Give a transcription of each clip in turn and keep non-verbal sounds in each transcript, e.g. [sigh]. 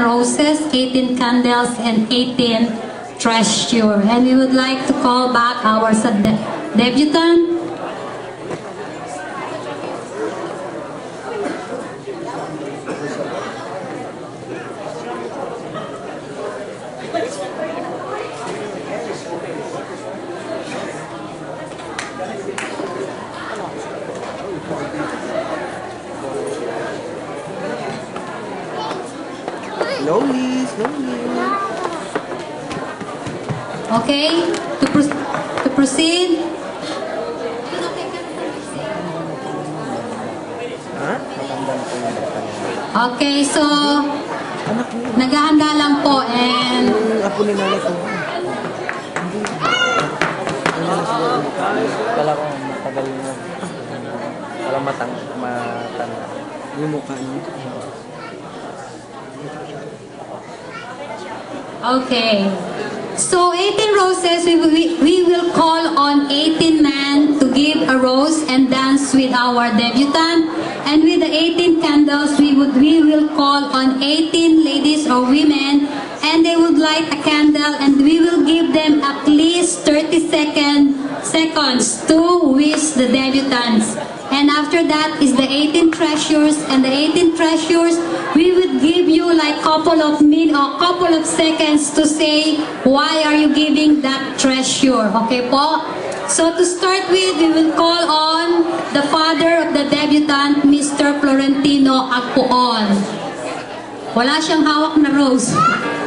roses, 18 candles, and 18 treasure. And we would like to call back our debutant. Slowly, slowly. Okay, to, pro- to proceed. Okay, so naghahanda lang po and apo ni nanay ko. Kala ko matagal na. Kala matang, matanda. Yung mukha niya. Okay. So 18 roses, we, we, we will call on 18 men to give a rose and dance with our debutant. And with the 18 candles, we would we will call on 18 ladies or women and they would light a candle and we will give them at least 30 second, seconds to wish the debutants. And after that is the 18 treasures and the 18 treasures we would give you like couple of min or couple of seconds to say why are you giving that treasure. Okay po? So to start with, we will call on the father of the debutant, Mr. Florentino Agpuon. Wala siyang hawak na rose. [laughs]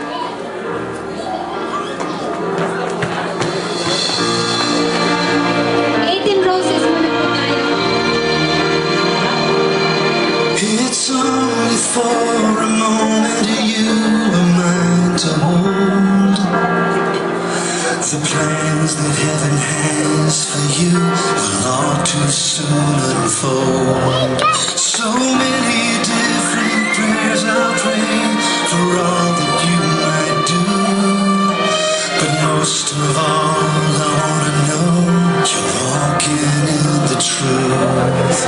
The plans that heaven has for you will all too soon unfold. So many different prayers I'll pray for all that you might do. But most of all, I wanna know you're walking in the truth.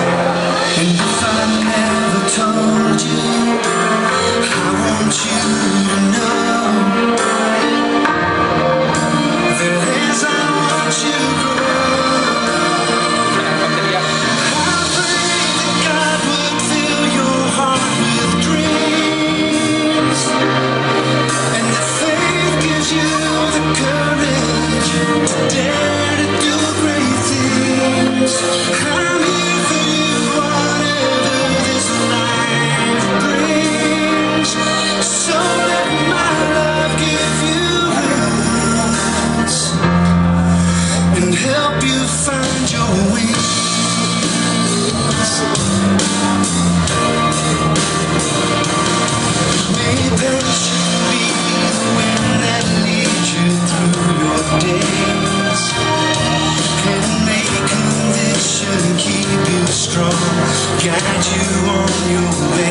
And if I never told you, trouble, guide you on your way.